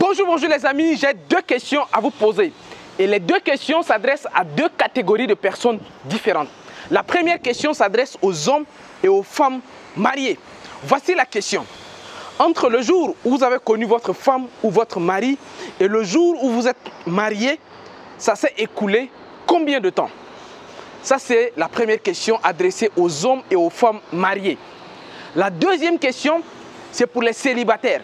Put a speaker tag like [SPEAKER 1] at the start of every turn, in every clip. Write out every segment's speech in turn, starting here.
[SPEAKER 1] Bonjour, bonjour les amis, j'ai deux questions à vous poser. Et les deux questions s'adressent à deux catégories de personnes différentes. La première question s'adresse aux hommes et aux femmes mariées. Voici la question. Entre le jour où vous avez connu votre femme ou votre mari et le jour où vous êtes marié, ça s'est écoulé combien de temps? Ça, c'est la première question adressée aux hommes et aux femmes mariées. La deuxième question, c'est pour les célibataires.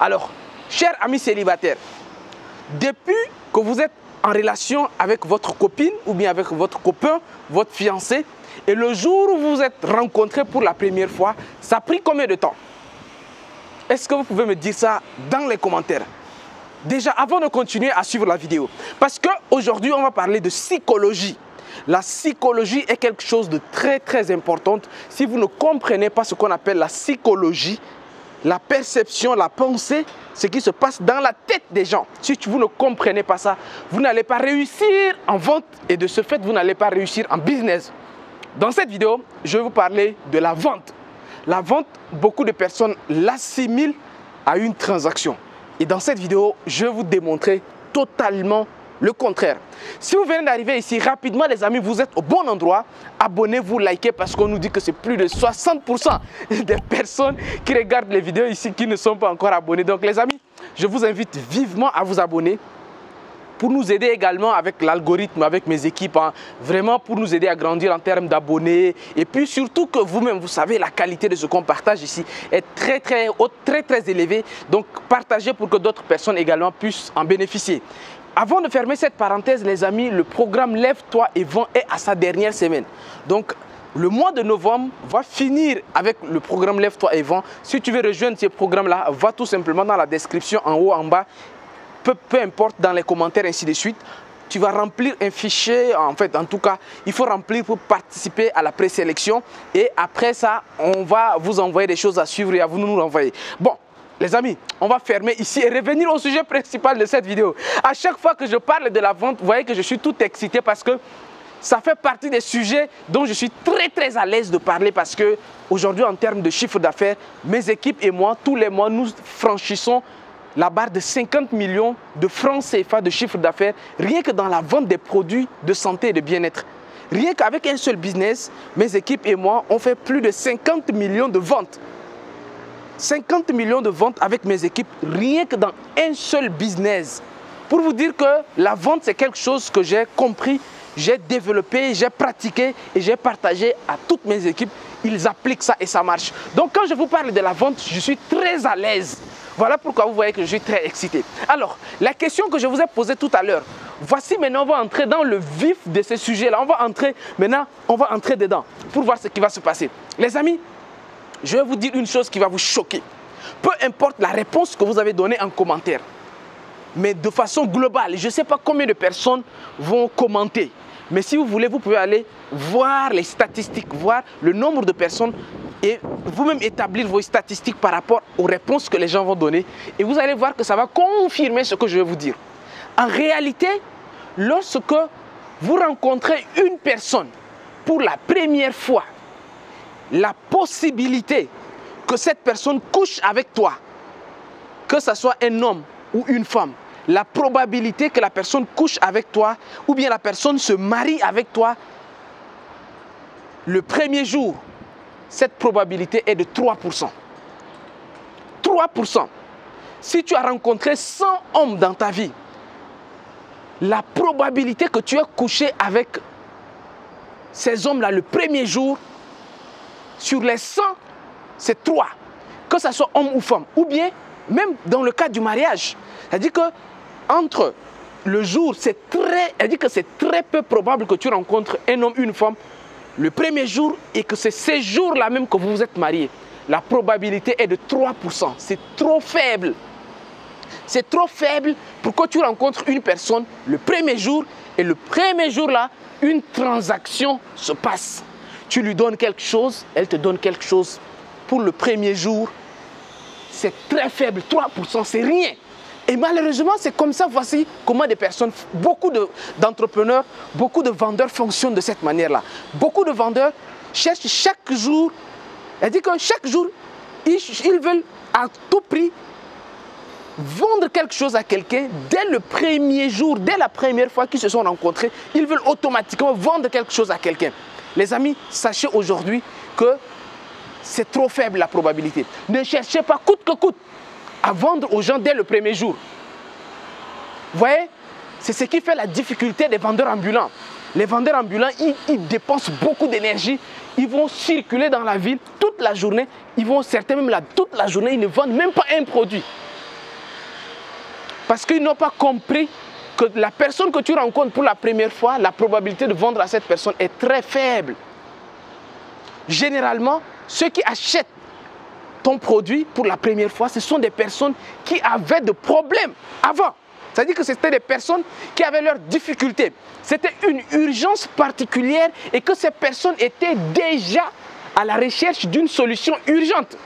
[SPEAKER 1] Alors, chers amis célibataires, depuis que vous êtes en relation avec votre copine ou bien avec votre copain, votre fiancé, et le jour où vous vous êtes rencontrés pour la première fois, ça a pris combien de temps? Est-ce que vous pouvez me dire ça dans les commentaires? Déjà, avant de continuer à suivre la vidéo, parce qu'aujourd'hui, on va parler de psychologie. La psychologie est quelque chose de très très important. Si vous ne comprenez pas ce qu'on appelle la psychologie, la perception, la pensée, ce qui se passe dans la tête des gens. Si vous ne comprenez pas ça, vous n'allez pas réussir en vente et de ce fait, vous n'allez pas réussir en business. Dans cette vidéo, je vais vous parler de la vente. La vente, beaucoup de personnes l'assimilent à une transaction. Et dans cette vidéo, je vais vous démontrer totalement le contraire. Si vous venez d'arriver ici rapidement, les amis, vous êtes au bon endroit. Abonnez-vous, likez parce qu'on nous dit que c'est plus de 60% des personnes qui regardent les vidéos ici qui ne sont pas encore abonnés. Donc les amis, je vous invite vivement à vous abonner pour nous aider également avec l'algorithme, avec mes équipes, hein. vraiment pour nous aider à grandir en termes d'abonnés. Et puis surtout que vous-même, vous savez, la qualité de ce qu'on partage ici est très très haute, très très élevée. Donc partagez pour que d'autres personnes également puissent en bénéficier. Avant de fermer cette parenthèse, les amis, le programme Lève-toi et vends est à sa dernière semaine. Donc, le mois de novembre va finir avec le programme Lève-toi et vends. Si tu veux rejoindre ce programme-là, va tout simplement dans la description en haut, en bas, peu, peu importe dans les commentaires, ainsi de suite tu vas remplir un fichier, en fait, en tout cas, il faut remplir pour participer à la présélection. Et après ça, on va vous envoyer des choses à suivre et à vous nous renvoyer. Bon, les amis, on va fermer ici et revenir au sujet principal de cette vidéo. À chaque fois que je parle de la vente, vous voyez que je suis tout excité parce que ça fait partie des sujets dont je suis très très à l'aise de parler parce que aujourd'hui en termes de chiffre d'affaires, mes équipes et moi, tous les mois, nous franchissons la barre de 50 millions de francs CFA de chiffre d'affaires rien que dans la vente des produits de santé et de bien-être. Rien qu'avec un seul business, mes équipes et moi, on fait plus de 50 millions de ventes. 50 millions de ventes avec mes équipes, rien que dans un seul business. Pour vous dire que la vente, c'est quelque chose que j'ai compris, j'ai développé, j'ai pratiqué et j'ai partagé à toutes mes équipes. Ils appliquent ça et ça marche. Donc quand je vous parle de la vente, je suis très à l'aise. Voilà pourquoi vous voyez que je suis très excité. Alors, la question que je vous ai posée tout à l'heure, voici maintenant, on va entrer dans le vif de ce sujet-là. On va entrer, maintenant, on va entrer dedans pour voir ce qui va se passer. Les amis, je vais vous dire une chose qui va vous choquer. Peu importe la réponse que vous avez donnée en commentaire, mais de façon globale, je ne sais pas combien de personnes vont commenter, mais si vous voulez, vous pouvez aller voir les statistiques, voir le nombre de personnes et vous-même établir vos statistiques par rapport aux réponses que les gens vont donner. Et vous allez voir que ça va confirmer ce que je vais vous dire. En réalité, lorsque vous rencontrez une personne pour la première fois, la possibilité que cette personne couche avec toi, que ce soit un homme ou une femme, la probabilité que la personne couche avec toi ou bien la personne se marie avec toi, le premier jour, cette probabilité est de 3%. 3%. Si tu as rencontré 100 hommes dans ta vie, la probabilité que tu aies couché avec ces hommes-là le premier jour sur les 100, c'est 3. Que ce soit homme ou femme. Ou bien, même dans le cas du mariage. Dit que entre le jour, c'est très, elle dit que c'est très peu probable que tu rencontres un homme, une femme, le premier jour et que c'est ces jours-là même que vous vous êtes mariés. La probabilité est de 3%. C'est trop faible. C'est trop faible pour que tu rencontres une personne le premier jour et le premier jour-là, une transaction se passe tu lui donnes quelque chose, elle te donne quelque chose pour le premier jour. C'est très faible, 3%, c'est rien. Et malheureusement, c'est comme ça, voici comment des personnes, beaucoup d'entrepreneurs, beaucoup de vendeurs fonctionnent de cette manière-là. Beaucoup de vendeurs cherchent chaque jour, elle dit que chaque jour, ils, ils veulent à tout prix vendre quelque chose à quelqu'un, dès le premier jour, dès la première fois qu'ils se sont rencontrés, ils veulent automatiquement vendre quelque chose à quelqu'un. Les amis, sachez aujourd'hui que c'est trop faible la probabilité. Ne cherchez pas coûte que coûte à vendre aux gens dès le premier jour. Vous voyez, c'est ce qui fait la difficulté des vendeurs ambulants. Les vendeurs ambulants, ils, dépensent beaucoup d'énergie. Ils vont circuler dans la ville toute la journée. Ils vont, certains même là, toute la journée, ils ne vendent même pas un produit. Parce qu'ils n'ont pas compris que la personne que tu rencontres pour la première fois, la probabilité de vendre à cette personne est très faible. Généralement, ceux qui achètent ton produit pour la première fois, ce sont des personnes qui avaient de problèmes avant. C'est-à-dire que c'était des personnes qui avaient leurs difficultés. C'était une urgence particulière et que ces personnes étaient déjà à la recherche d'une solution urgente.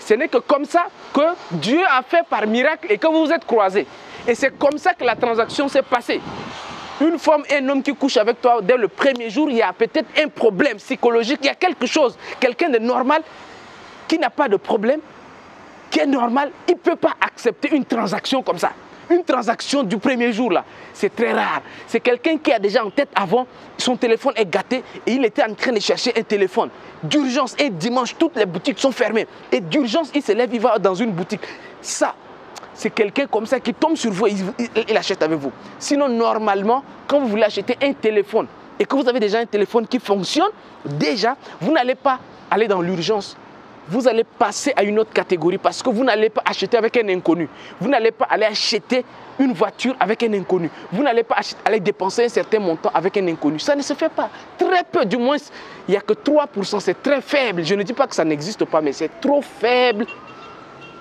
[SPEAKER 1] Ce n'est que comme ça que Dieu a fait par miracle et que vous vous êtes croisés. Et c'est comme ça que la transaction s'est passée. Une femme et un homme qui couchent avec toi dès le premier jour, il y a peut-être un problème psychologique, il y a quelque chose, quelqu'un de normal qui n'a pas de problème, qui est normal, il ne peut pas accepter une transaction comme ça. Une transaction du premier jour, là, c'est très rare. C'est quelqu'un qui a déjà en tête avant, son téléphone est gâté et il était en train de chercher un téléphone. D'urgence, et dimanche, toutes les boutiques sont fermées. Et d'urgence, il se lève, il va dans une boutique. Ça, c'est quelqu'un comme ça qui tombe sur vous et il, achète avec vous. Sinon, normalement, quand vous voulez acheter un téléphone et que vous avez déjà un téléphone qui fonctionne, déjà, vous n'allez pas aller dans l'urgence vous allez passer à une autre catégorie parce que vous n'allez pas acheter avec un inconnu. Vous n'allez pas aller acheter une voiture avec un inconnu. Vous n'allez pas aller dépenser un certain montant avec un inconnu. Ça ne se fait pas. Très peu, du moins, il n'y a que 3%. C'est très faible. Je ne dis pas que ça n'existe pas, mais c'est trop faible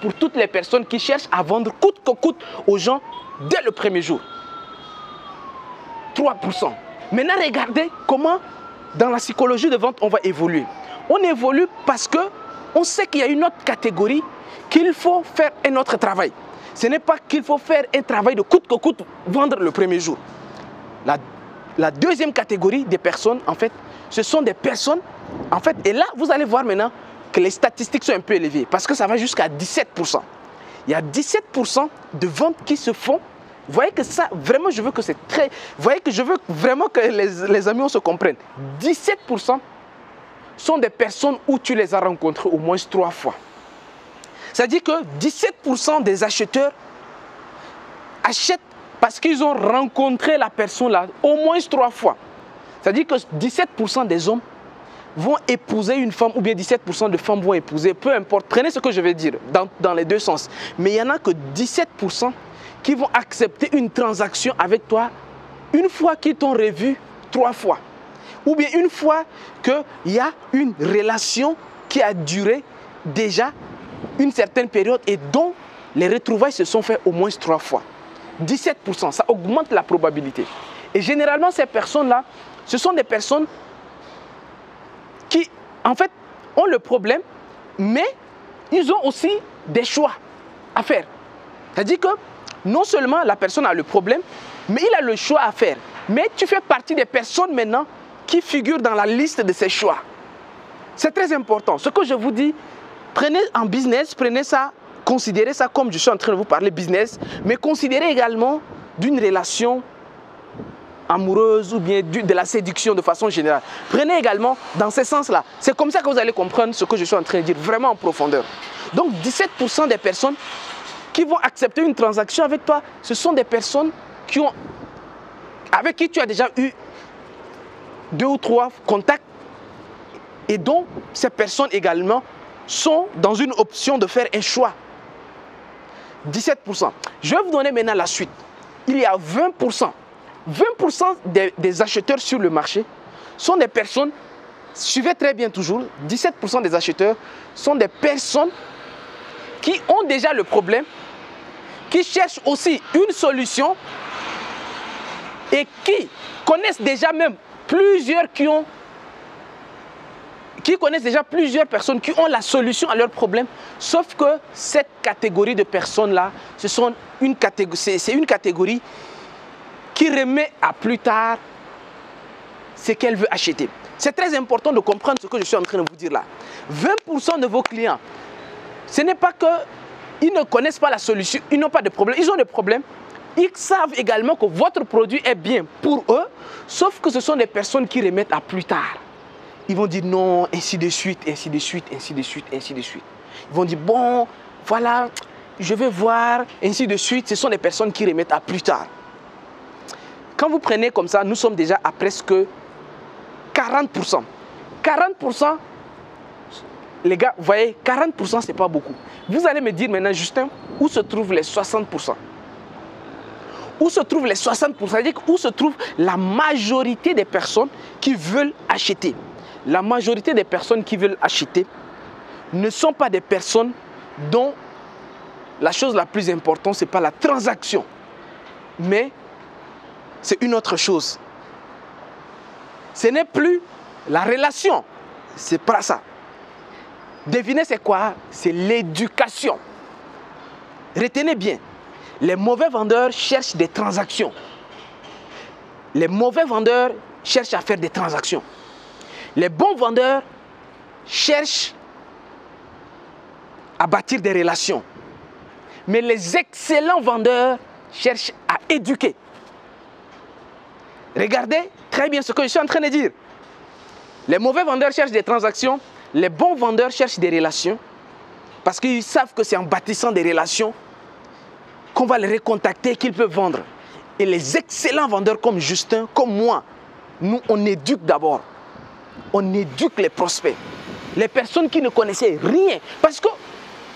[SPEAKER 1] pour toutes les personnes qui cherchent à vendre coûte que coûte aux gens dès le premier jour. 3%. Maintenant, regardez comment dans la psychologie de vente, on va évoluer. On évolue parce que on sait qu'il y a une autre catégorie qu'il faut faire un autre travail. Ce n'est pas qu'il faut faire un travail de coûte que coûte vendre le premier jour. La, la, deuxième catégorie des personnes, en fait, ce sont des personnes, en fait, et là, vous allez voir maintenant que les statistiques sont un peu élevées, parce que ça va jusqu'à 17%. Il y a 17% de ventes qui se font. Vous voyez que ça, vraiment, je veux que c'est très... Vous voyez que je veux vraiment que les, les amis, on se comprenne. 17% sont des personnes où tu les as rencontrées au moins trois fois. C'est-à-dire que 17% des acheteurs achètent parce qu'ils ont rencontré la personne là au moins trois fois. C'est-à-dire que 17% des hommes vont épouser une femme ou bien 17% de femmes vont épouser, peu importe. Prenez ce que je vais dire dans, dans les deux sens. Mais il n'y en a que 17% qui vont accepter une transaction avec toi une fois qu'ils t'ont revu trois fois ou bien une fois qu'il y a une relation qui a duré déjà une certaine période et dont les retrouvailles se sont faites au moins trois fois. 17%, ça augmente la probabilité. Et généralement, ces personnes-là, ce sont des personnes qui, en fait, ont le problème, mais ils ont aussi des choix à faire. C'est-à-dire que non seulement la personne a le problème, mais il a le choix à faire. Mais tu fais partie des personnes maintenant qui figure dans la liste de ses choix. C'est très important. Ce que je vous dis, prenez en business, prenez ça, considérez ça comme je suis en train de vous parler business, mais considérez également d'une relation amoureuse ou bien de la séduction de façon générale. Prenez également dans ce sens-là. C'est comme ça que vous allez comprendre ce que je suis en train de dire vraiment en profondeur. Donc 17% des personnes qui vont accepter une transaction avec toi, ce sont des personnes qui ont, avec qui tu as déjà eu deux ou trois contacts et dont ces personnes également sont dans une option de faire un choix. 17%. Je vais vous donner maintenant la suite. Il y a 20%. 20% des, acheteurs sur le marché sont des personnes, suivez très bien toujours, 17% des acheteurs sont des personnes qui ont déjà le problème, qui cherchent aussi une solution et qui connaissent déjà même plusieurs qui ont qui connaissent déjà plusieurs personnes qui ont la solution à leurs problèmes, sauf que cette catégorie de personnes-là, c'est une catégorie qui remet à plus tard ce qu'elle veut acheter. C'est très important de comprendre ce que je suis en train de vous dire là. 20% de vos clients, ce n'est pas que ils ne connaissent pas la solution, ils n'ont pas de problème, ils ont des problèmes. Ils savent également que votre produit est bien pour eux, sauf que ce sont des personnes qui remettent à plus tard. Ils vont dire non, ainsi de suite, ainsi de suite, ainsi de suite, ainsi de suite. Ils vont dire bon, voilà, je vais voir, ainsi de suite. Ce sont des personnes qui remettent à plus tard. Quand vous prenez comme ça, nous sommes déjà à presque 40%. 40%, les gars, vous voyez, 40% c'est pas beaucoup. Vous allez me dire maintenant, Justin, où se trouvent les 60% Où se trouvent les 60% C'est-à-dire où se trouve la majorité des personnes qui veulent acheter? La majorité des personnes qui veulent acheter ne sont pas des personnes dont la chose la plus importante, ce n'est pas la transaction, mais c'est une autre chose. Ce n'est plus la relation, c'est pas ça. Devinez c'est quoi? C'est l'éducation. Retenez bien, les mauvais vendeurs cherchent des transactions. Les mauvais vendeurs cherchent à faire des transactions. Les bons vendeurs cherchent à bâtir des relations. Mais les excellents vendeurs cherchent à éduquer. Regardez très bien ce que je suis en train de dire. Les mauvais vendeurs cherchent des transactions, les bons vendeurs cherchent des relations, parce qu'ils savent que c'est en bâtissant des relations qu'on va les recontacter, qu'ils peuvent vendre. Et les excellents vendeurs comme Justin, comme moi, nous, on éduque d'abord. On éduque les prospects. Les personnes qui ne connaissaient rien. Parce que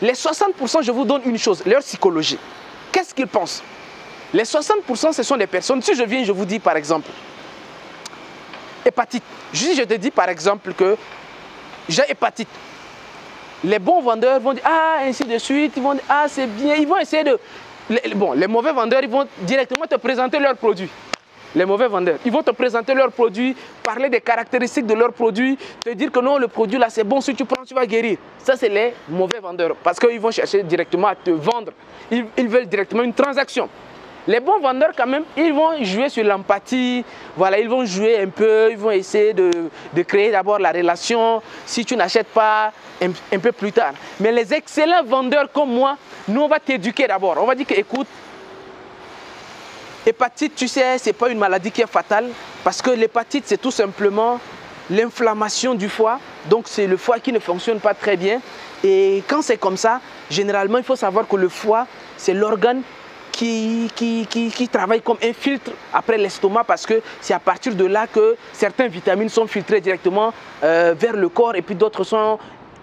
[SPEAKER 1] les 60%, je vous donne une chose, leur psychologie. Qu'est-ce qu'ils pensent? Les 60%, ce sont des personnes, si je viens, je vous dis par exemple, hépatite. Si je te dis par exemple que j'ai hépatite, les bons vendeurs vont dire, ah, ainsi de suite, ils vont dire, ah, c'est bien, ils vont essayer de... bon, les mauvais vendeurs, ils vont directement te présenter leurs produits les mauvais vendeurs. Ils vont te présenter leurs produits, parler des caractéristiques de leurs produits, te dire que non, le produit là c'est bon, si tu prends, tu vas guérir. Ça, c'est les mauvais vendeurs parce qu'ils vont chercher directement à te vendre. Ils, veulent directement une transaction. Les bons vendeurs, quand même, ils vont jouer sur l'empathie. Voilà, ils vont jouer un peu, ils vont essayer de, créer d'abord la relation. Si tu n'achètes pas, un, peu plus tard. Mais les excellents vendeurs comme moi, nous, on va t'éduquer d'abord. On va dire que, écoute, Hépatite, tu sais, ce n'est pas une maladie qui est fatale parce que l'hépatite, c'est tout simplement l'inflammation du foie. Donc, c'est le foie qui ne fonctionne pas très bien. Et quand c'est comme ça, généralement, il faut savoir que le foie, c'est l'organe qui, qui, travaille comme un filtre après l'estomac parce que c'est à partir de là que certaines vitamines sont filtrées directement euh, vers le corps et puis d'autres sont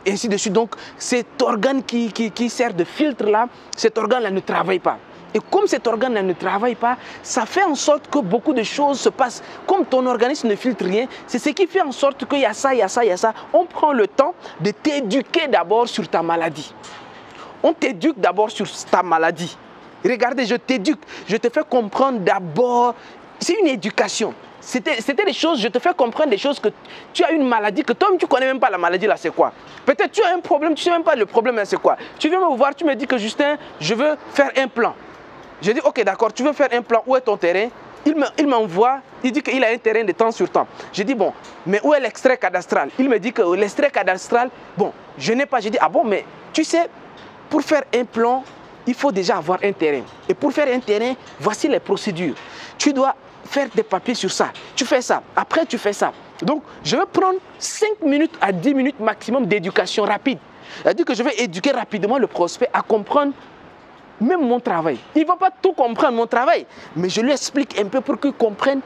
[SPEAKER 1] ainsi de suite. Donc cet organe qui, qui sert de filtre là, cet organe-là ne travaille pas. Et comme cet organe ne travaille pas, ça fait en sorte que beaucoup de choses se passent. Comme ton organisme ne filtre rien, c'est ce qui fait en sorte qu'il y a ça, il y a ça, il y a ça. On prend le temps de t'éduquer d'abord sur ta maladie. On t'éduque d'abord sur ta maladie. Regardez, je t'éduque. Je te fais comprendre d'abord. C'est une éducation. C'était des choses, je te fais comprendre des choses que tu as une maladie, que toi tu ne connais même pas la maladie là, c'est quoi? Peut-être tu as un problème, tu ne sais même pas le problème là, c'est quoi? Tu viens me voir, tu me dis que Justin, je veux faire un plan. Je dis, ok, d'accord, tu veux faire un plan, où est ton terrain? Il m'envoie, il dit qu'il a un terrain de temps sur temps. Je dis, bon, mais où est l'extrait cadastral? Il me dit que l'extrait cadastral, bon, je n'ai pas. Je dis, ah bon, mais tu sais, pour faire un plan, il faut déjà avoir un terrain. Et pour faire un terrain, voici les procédures. Tu dois faire des papiers sur ça. Tu fais ça. Après, tu fais ça. Donc, je vais prendre 5 minutes à 10 minutes maximum d'éducation rapide. C'est-à-dire que je vais éduquer rapidement le prospect à comprendre même mon travail. Il ne va pas tout comprendre, mon travail, mais je lui explique un peu pour qu'il comprenne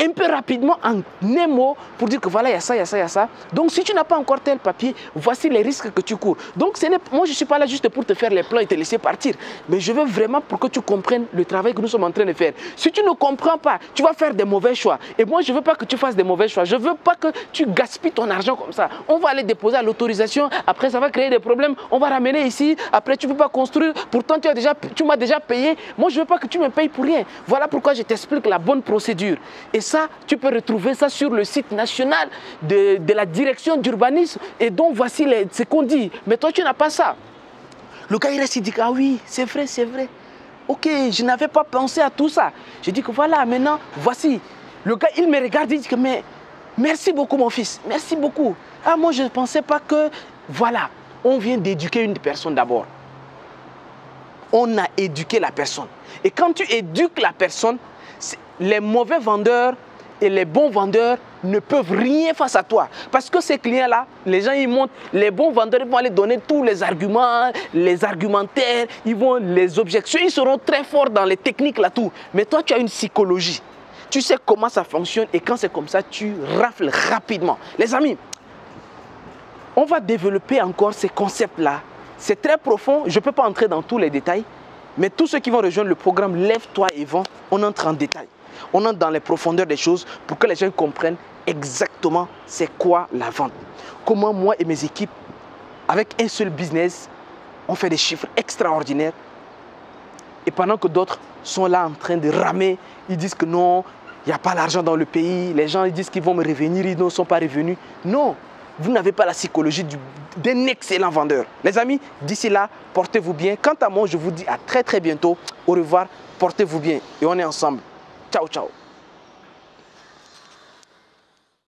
[SPEAKER 1] un peu rapidement en un mot pour dire que voilà, il y a ça, il y a ça, il y a ça. Donc, si tu n'as pas encore tel papier, voici les risques que tu cours. Donc, ce moi, je ne suis pas là juste pour te faire les plans et te laisser partir. Mais je veux vraiment pour que tu comprennes le travail que nous sommes en train de faire. Si tu ne comprends pas, tu vas faire des mauvais choix. Et moi, je ne veux pas que tu fasses des mauvais choix. Je ne veux pas que tu gaspilles ton argent comme ça. On va aller déposer à l'autorisation. Après, ça va créer des problèmes. On va ramener ici. Après, tu ne peux pas construire. Pourtant, tu, as déjà, tu m'as déjà payé. Moi, je ne veux pas que tu me payes pour rien. Voilà pourquoi je t'explique la bonne procédure. Et tu peux retrouver ça sur le site national de, la direction d'urbanisme. Et donc, voici ce qu'on dit. Mais toi, tu n'as pas ça. Le gars, il reste, il dit, ah oui, c'est vrai, c'est vrai. Ok, je n'avais pas pensé à tout ça. Je dis que voilà, maintenant, voici. Le gars, il me regarde, il dit que, mais merci beaucoup, mon fils. Merci beaucoup. Ah, moi, je ne pensais pas que, voilà, on vient d'éduquer une personne d'abord. on a éduqué la personne. Et quand tu éduques la personne, les mauvais vendeurs et les bons vendeurs ne peuvent rien face à toi. Parce que ces clients-là, les gens, ils montent, les bons vendeurs, ils vont aller donner tous les arguments, les argumentaires, ils vont les objections, ils seront très forts dans les techniques là tout. Mais toi, tu as une psychologie. Tu sais comment ça fonctionne et quand c'est comme ça, tu rafles rapidement. Les amis, on va développer encore ces concepts-là. C'est très profond, je ne peux pas entrer dans tous les détails, mais tous ceux qui vont rejoindre le programme Lève-toi et vends, on entre en détail. On entre dans les profondeurs des choses pour que les gens comprennent exactement c'est quoi la vente. Comment moi et mes équipes, avec un seul business, on fait des chiffres extraordinaires. Et pendant que d'autres sont là en train de ramer, ils disent que non, il n'y a pas l'argent dans le pays, les gens disent qu'ils vont me revenir, ils ne sont pas revenus. Non, vous n'avez pas la psychologie d'un excellent vendeur. Les amis, d'ici là, portez-vous bien. Quant à moi, je vous dis à très très bientôt. Au revoir, portez-vous bien et on est ensemble. Chau, chau.